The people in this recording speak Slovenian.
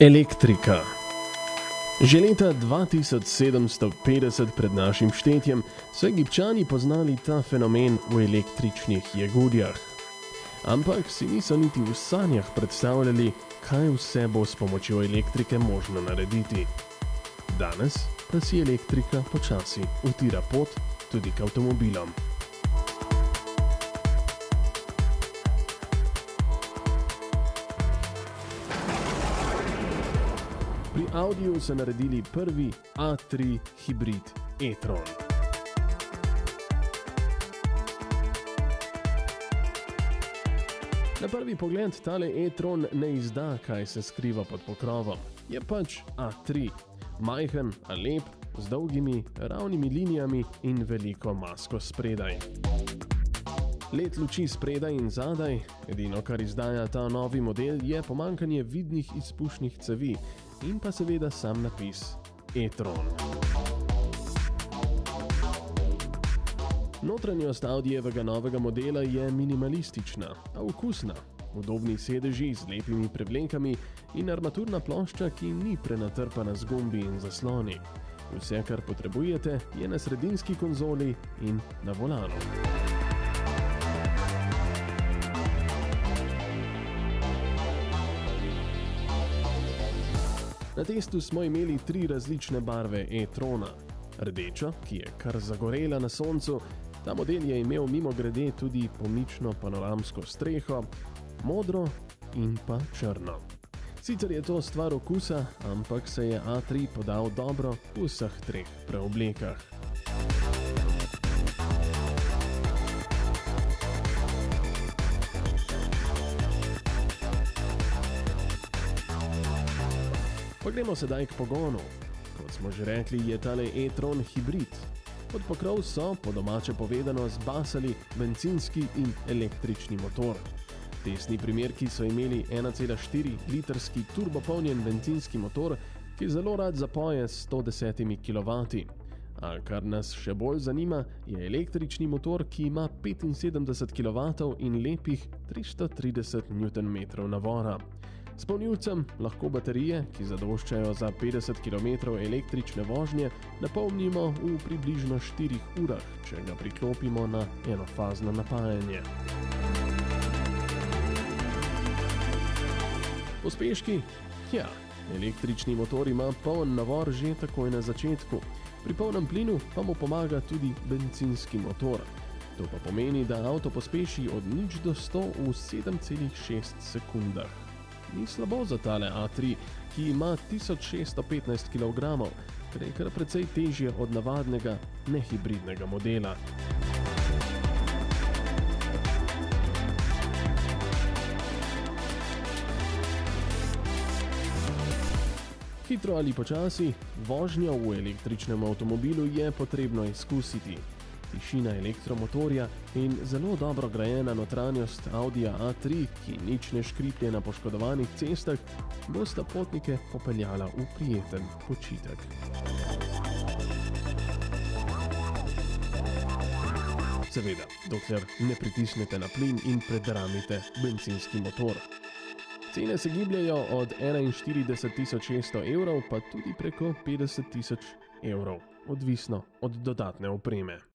Elektrika. Že leta 2750 pred našim štetjem so egipčani poznali ta fenomen v električnih jegudjah. Ampak si niso niti v sanjah predstavljali, kaj vse bo s pomočjo elektrike možno narediti. Danes pa si elektrika počasi utira pot tudi k avtomobilom. Pri Audiju so naredili prvi A3 hibrid e-tron. Na prvi pogled tale e-tron ne izda, kaj se skriva pod pokrovom. Je pač A3, majhen, a lep, z dolgimi, ravnimi linijami in veliko masko spredaj. Let luči spredaj in zadaj, edino kar izdaja ta novi model, je pomankanje vidnih izpušnih cevi in pa seveda sam napis e-tron. Notranjost Audijevega novega modela je minimalistična, a okusna. Udobni sedeži z lepimi prevlenkami in armaturna plošča, ki ni prenatrpana z gumbi in zasloni. Vse, kar potrebujete, je na sredinski konzoli in na volanu. Na testu smo imeli tri različne barve e-trona. Rdečo, ki je kar zagorela na soncu, ta model je imel mimo grede tudi pomično panoramsko streho, modro in pa črno. Sicer je to stvar okusa, ampak se je A3 podal dobro v vseh treh preoblekah. Pa gremo sedaj k pogonu. Kot smo že rekli, je tale e-tron hibrid. Pod pokrov so, po domače povedano, zbasali benzinski in električni motor. Tesni primerki so imeli 1,4 litrski turbopolnjen benzinski motor, ki zelo rad zapoje s 110 kW. A kar nas še bolj zanima, je električni motor, ki ima 75 kW in lepih 330 Nm navora. S polnilcem lahko baterije, ki zadoščajo za 50 km električne vožnje, napolnimo v približno 4 urah, če ga priklopimo na enofazno napajanje. Pospeški? Ja, električni motor ima poln navor že takoj na začetku. Pri polnem plinu pa mu pomaga tudi benzinski motor. To pa pomeni, da avto pospeši od nič do 100 v 7,6 sekundah ni slabo za tale A3, ki ima 1615 kg, kar je kar precej težje od navadnega nehibridnega modela. Hitro ali počasi, vožnjo v električnem avtomobilu je potrebno izkusiti tišina elektromotorja in zelo dobro grajena notranjost Audija A3, ki nič ne škriplje na poškodovanih cestah, bosta potnike popeljala v prijeten počitek. Seveda, dokler ne pritisnete na plin in predramite benzinski motor. Cene se gibljajo od 41.600 evrov pa tudi preko 50.000 evrov, odvisno od dodatne opreme.